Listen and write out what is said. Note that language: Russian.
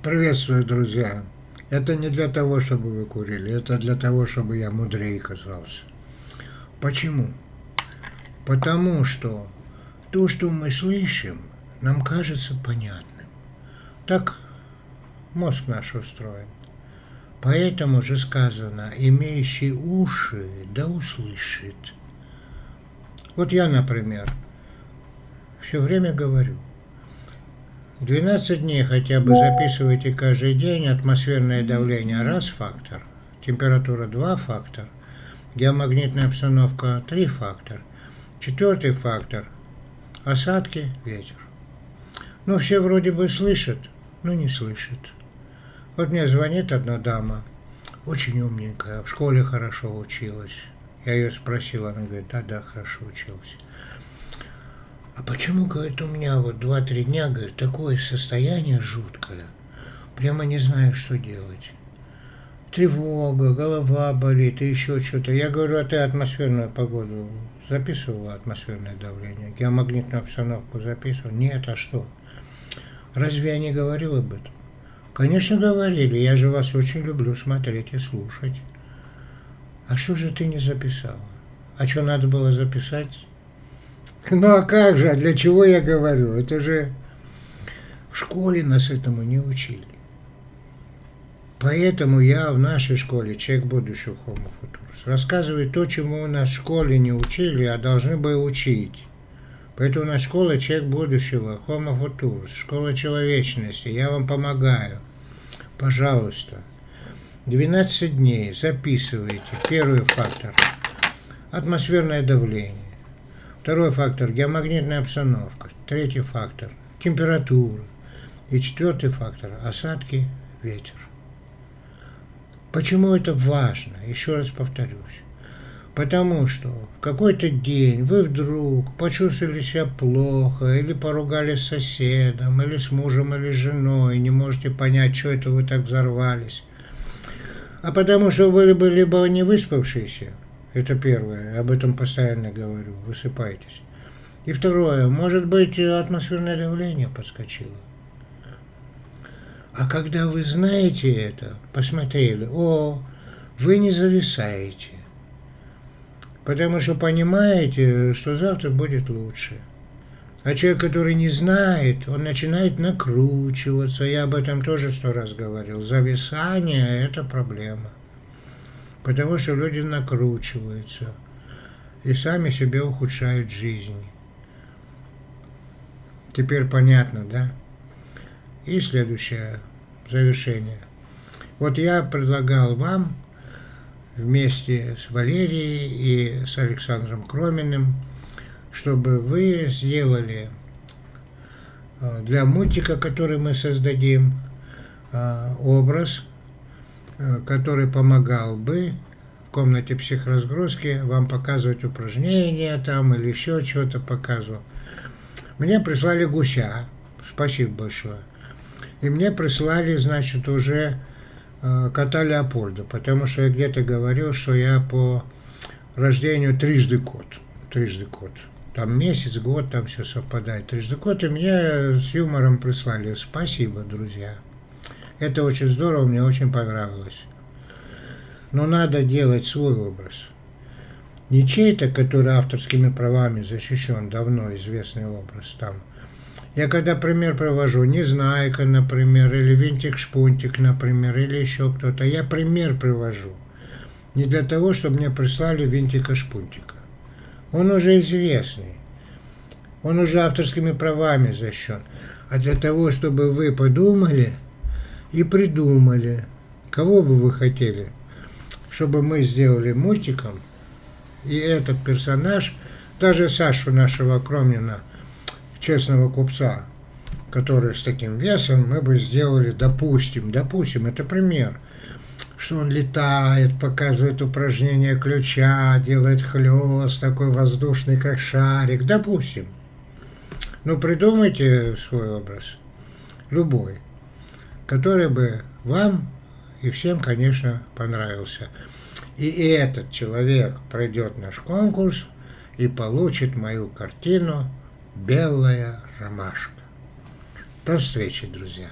Приветствую, друзья. Это не для того, чтобы вы курили, это для того, чтобы я мудрее казался. Почему? Потому что то, что мы слышим, нам кажется понятным. Так мозг наш устроен. Поэтому же сказано, имеющий уши, да услышит. Вот я, например, все время говорю, 12 дней хотя бы записывайте каждый день атмосферное давление раз фактор, температура два фактор, геомагнитная обстановка три фактор, четвертый фактор осадки, ветер. Ну, все вроде бы слышат, но не слышат. Вот мне звонит одна дама, очень умненькая, в школе хорошо училась. Я ее спросил, она говорит, да, да, хорошо училась. А почему, говорит, у меня вот два-три дня, говорит, такое состояние жуткое, прямо не знаю, что делать. Тревога, голова болит и еще что-то. Я говорю, а ты атмосферную погоду записывала, атмосферное давление? Геомагнитную обстановку записывал? Нет, а что? Разве я не говорил об этом? Конечно, говорили. Я же вас очень люблю смотреть и слушать. А что же ты не записала? А что надо было записать? Ну а как же, а для чего я говорю? Это же в школе нас этому не учили. Поэтому я в нашей школе, человек будущего Homo Futurus, рассказываю то, чему у нас в школе не учили, а должны были учить. Поэтому у нас школа человек будущего, Homo Futurus, школа человечности. Я вам помогаю. Пожалуйста. 12 дней записывайте. Первый фактор. Атмосферное давление. Второй фактор – геомагнитная обстановка. Третий фактор – температура. И четвертый фактор – осадки, ветер. Почему это важно? Еще раз повторюсь. Потому что в какой-то день вы вдруг почувствовали себя плохо, или поругались с соседом, или с мужем, или с женой, не можете понять, что это вы так взорвались. А потому что вы были либо не выспавшиеся, это первое, об этом постоянно говорю, высыпайтесь. И второе, может быть, атмосферное давление подскочило. А когда вы знаете это, посмотрели, о, вы не зависаете. Потому что понимаете, что завтра будет лучше. А человек, который не знает, он начинает накручиваться. Я об этом тоже сто раз говорил. Зависание – это проблема потому что люди накручиваются и сами себе ухудшают жизнь. Теперь понятно, да? И следующее завершение. Вот я предлагал вам вместе с Валерией и с Александром Кроминым, чтобы вы сделали э, для мультика, который мы создадим, э, образ который помогал бы в комнате психоразгрузки вам показывать упражнения там или еще что-то показывал. Мне прислали гуся, спасибо большое. И мне прислали, значит, уже э, кота Леопольда, потому что я где-то говорил, что я по рождению трижды кот. Трижды кот. Там месяц, год, там все совпадает. Трижды кот, и мне с юмором прислали. Спасибо, друзья. Это очень здорово, мне очень понравилось. Но надо делать свой образ. Не чей-то, который авторскими правами защищен, давно известный образ там. Я когда пример провожу, Незнайка, например, или Винтик-Шпунтик, например, или еще кто-то, я пример привожу. Не для того, чтобы мне прислали Винтика-Шпунтика. Он уже известный. Он уже авторскими правами защищен. А для того, чтобы вы подумали – и придумали, кого бы вы хотели, чтобы мы сделали мультиком, и этот персонаж, даже Сашу нашего Кромнина, честного купца, который с таким весом, мы бы сделали, допустим, допустим, это пример, что он летает, показывает упражнение ключа, делает хлест такой воздушный, как шарик, допустим. Ну, придумайте свой образ, любой который бы вам и всем, конечно, понравился. И этот человек пройдет наш конкурс и получит мою картину «Белая ромашка». До встречи, друзья!